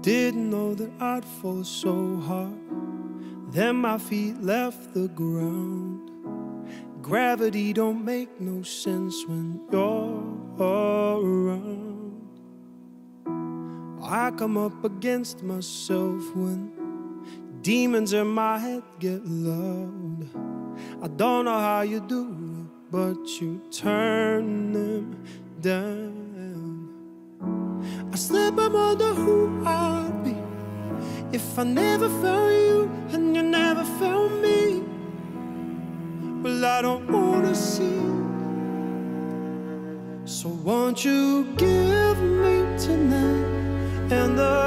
Didn't know that I'd fall so hard. Then my feet left the ground. Gravity don't make no sense when you're around. I come up against myself when demons in my head get loud. I don't know how you do it, but you turn them down. Slip and wonder who I'd be if I never found you and you never found me. Well, I don't wanna see. So won't you give me tonight and the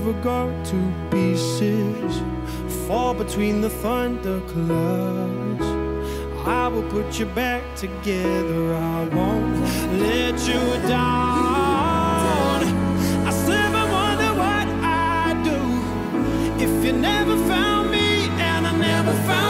ever got to pieces, fall between the thunder clouds. I will put you back together. I won't let you down. I slip and wonder what I'd do if you never found me and I never found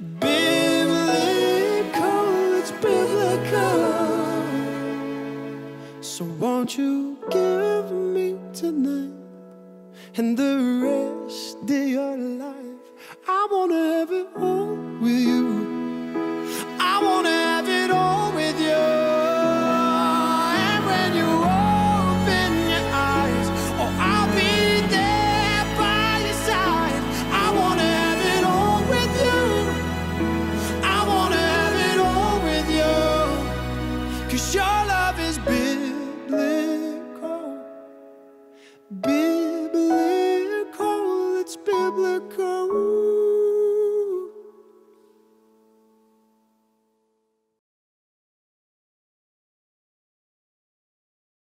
Biblical, it's biblical. So won't you give me tonight and the rest